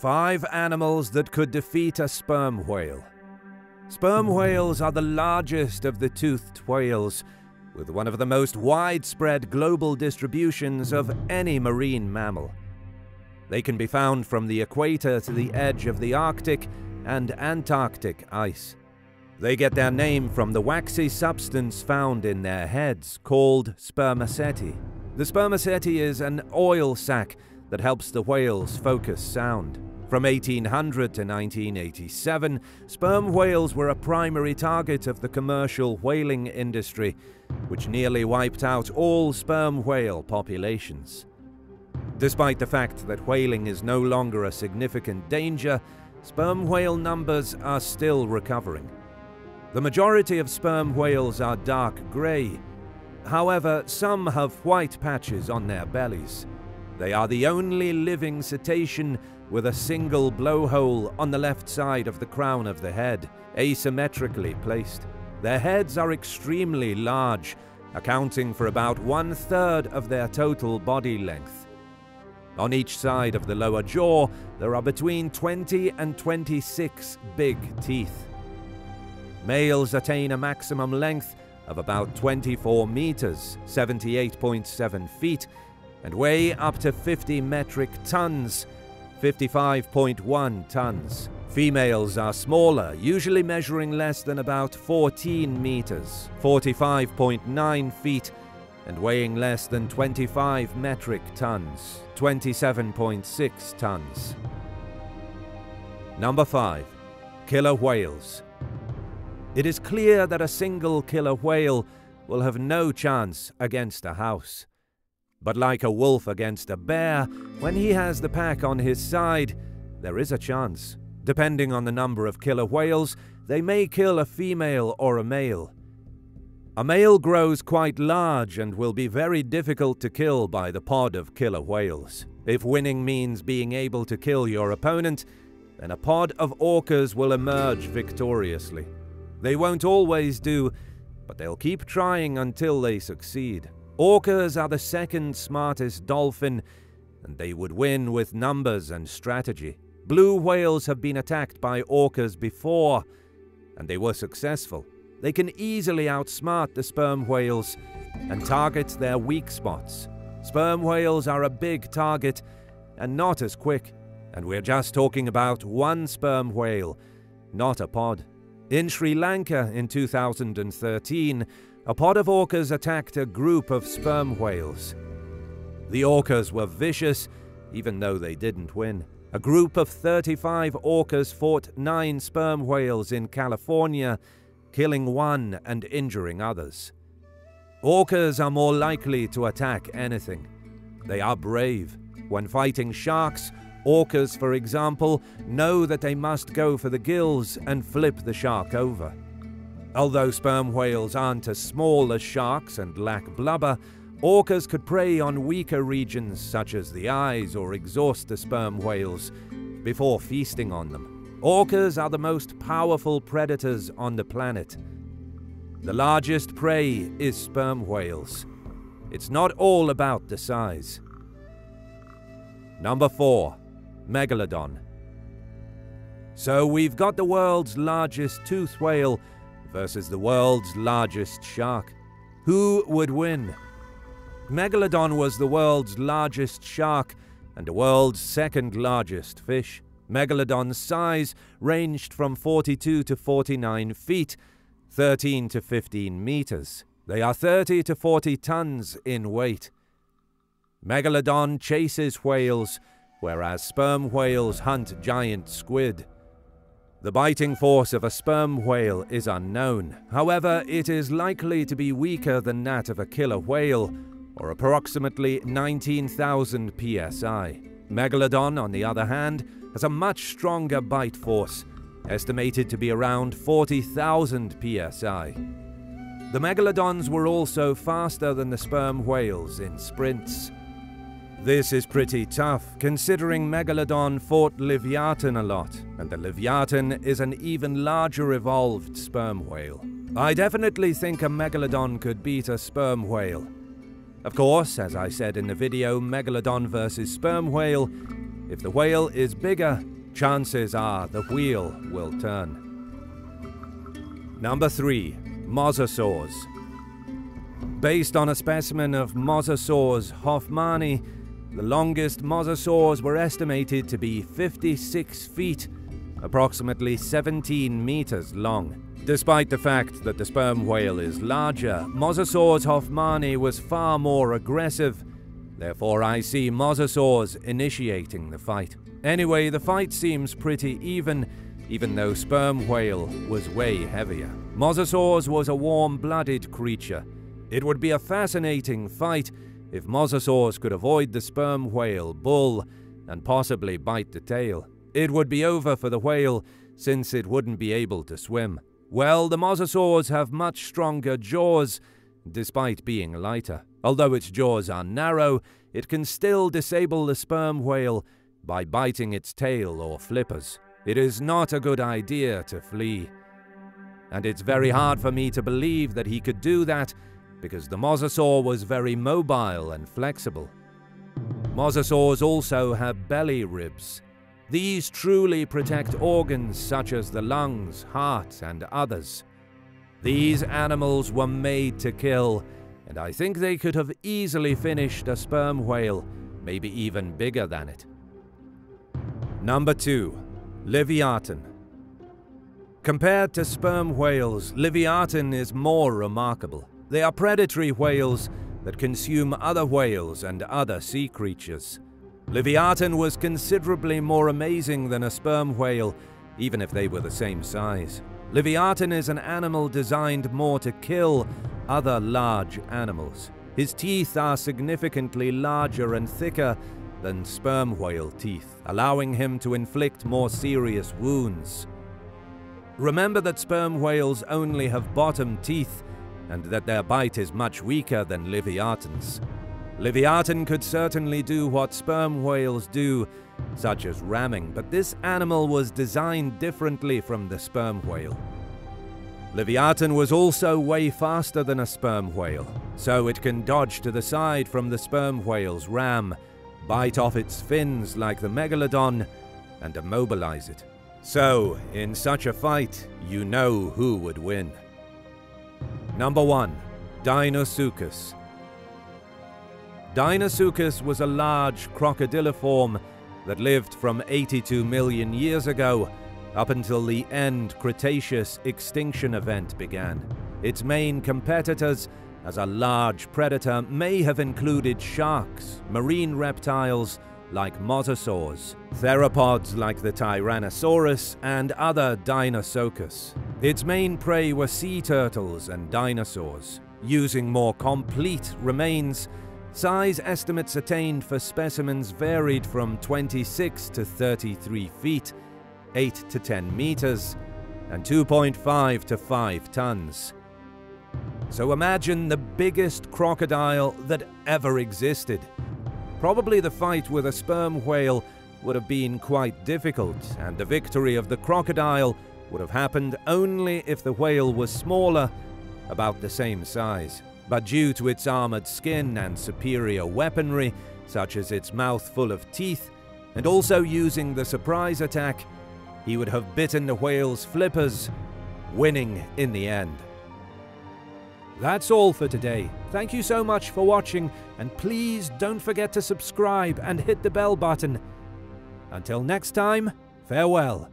Five animals that could defeat a sperm whale. Sperm whales are the largest of the toothed whales, with one of the most widespread global distributions of any marine mammal. They can be found from the equator to the edge of the Arctic and Antarctic ice. They get their name from the waxy substance found in their heads, called spermaceti. The spermaceti is an oil sac that helps the whales focus sound. From 1800 to 1987, sperm whales were a primary target of the commercial whaling industry, which nearly wiped out all sperm whale populations. Despite the fact that whaling is no longer a significant danger, sperm whale numbers are still recovering. The majority of sperm whales are dark grey. However, some have white patches on their bellies. They are the only living cetacean with a single blowhole on the left side of the crown of the head, asymmetrically placed. Their heads are extremely large, accounting for about one third of their total body length. On each side of the lower jaw, there are between 20 and 26 big teeth. Males attain a maximum length of about 24 meters, 78.7 feet, and weigh up to 50 metric tons, 55.1 tons. Females are smaller, usually measuring less than about 14 meters, 45.9 feet, and weighing less than 25 metric tons, 27.6 tons. Number 5. Killer Whales It is clear that a single killer whale will have no chance against a house. But like a wolf against a bear, when he has the pack on his side, there is a chance. Depending on the number of killer whales, they may kill a female or a male. A male grows quite large and will be very difficult to kill by the pod of killer whales. If winning means being able to kill your opponent, then a pod of orcas will emerge victoriously. They won't always do, but they'll keep trying until they succeed. Orcas are the second smartest dolphin, and they would win with numbers and strategy. Blue whales have been attacked by orcas before, and they were successful. They can easily outsmart the sperm whales and target their weak spots. Sperm whales are a big target and not as quick, and we're just talking about one sperm whale, not a pod. In Sri Lanka in 2013, a pod of orcas attacked a group of sperm whales. The orcas were vicious, even though they didn't win. A group of 35 orcas fought nine sperm whales in California, killing one and injuring others. Orcas are more likely to attack anything. They are brave. When fighting sharks, orcas, for example, know that they must go for the gills and flip the shark over. Although sperm whales aren't as small as sharks and lack blubber, orcas could prey on weaker regions such as the eyes or exhaust the sperm whales before feasting on them. Orcas are the most powerful predators on the planet. The largest prey is sperm whales. It's not all about the size. Number 4. Megalodon. So we've got the world's largest toothed whale versus the world's largest shark. Who would win? Megalodon was the world's largest shark and the world's second largest fish. Megalodon's size ranged from 42 to 49 feet, 13 to 15 meters. They are 30 to 40 tons in weight. Megalodon chases whales, whereas sperm whales hunt giant squid. The biting force of a sperm whale is unknown. However, it is likely to be weaker than that of a killer whale, or approximately 19,000 psi. Megalodon, on the other hand, has a much stronger bite force, estimated to be around 40,000 psi. The megalodons were also faster than the sperm whales in sprints. This is pretty tough, considering Megalodon fought Leviathan a lot, and the Leviathan is an even larger evolved sperm whale. I definitely think a Megalodon could beat a sperm whale. Of course, as I said in the video Megalodon versus sperm whale, If the whale is bigger, chances are the wheel will turn. Number 3. Mosasaurs. Based on a specimen of Mosasaurus hoffmanni, the longest mosasaurs were estimated to be 56 feet, approximately 17 meters long. Despite the fact that the sperm whale is larger, Mosasaurus hoffmanni was far more aggressive. Therefore, I see Mosasaurs initiating the fight. Anyway, the fight seems pretty even, even though sperm whale was way heavier. Mosasaurus was a warm-blooded creature. It would be a fascinating fight if mosasaurs could avoid the sperm whale bull and possibly bite the tail. It would be over for the whale since it wouldn't be able to swim. Well, the mosasaurs have much stronger jaws, despite being lighter. Although its jaws are narrow, it can still disable the sperm whale by biting its tail or flippers. It is not a good idea to flee. And it's very hard for me to believe that he could do that because the mosasaur was very mobile and flexible. Mosasaurs also have belly ribs. These truly protect organs such as the lungs, heart, and others. These animals were made to kill, and I think they could have easily finished a sperm whale, maybe even bigger than it. Number 2. Leviathan. Compared to sperm whales, Leviathan is more remarkable. They are predatory whales that consume other whales and other sea creatures. Leviathan was considerably more amazing than a sperm whale, even if they were the same size. Leviathan is an animal designed more to kill other large animals. His teeth are significantly larger and thicker than sperm whale teeth, allowing him to inflict more serious wounds. Remember that sperm whales only have bottom teeth and that their bite is much weaker than Leviathan's. Leviathan could certainly do what sperm whales do, such as ramming, but this animal was designed differently from the sperm whale. Leviathan was also way faster than a sperm whale, so it can dodge to the side from the sperm whale's ram, bite off its fins like the megalodon, and immobilize it. So, in such a fight, you know who would win. Number 1. Deinosuchus Deinosuchus was a large crocodiliform that lived from 82 million years ago up until the end Cretaceous extinction event began. Its main competitors as a large predator may have included sharks, marine reptiles like mosasaurs, theropods like the Tyrannosaurus, and other Deinosuchus. Its main prey were sea turtles and dinosaurs. Using more complete remains, size estimates attained for specimens varied from 26 to 33 feet, 8 to 10 meters, and 2.5 to 5 tons. So imagine the biggest crocodile that ever existed. Probably the fight with a sperm whale would have been quite difficult, and the victory of the crocodile would have happened only if the whale was smaller, about the same size. But due to its armored skin and superior weaponry, such as its mouth full of teeth, and also using the surprise attack, he would have bitten the whale's flippers, winning in the end. That's all for today. Thank you so much for watching, and please don't forget to subscribe and hit the bell button. Until next time, farewell.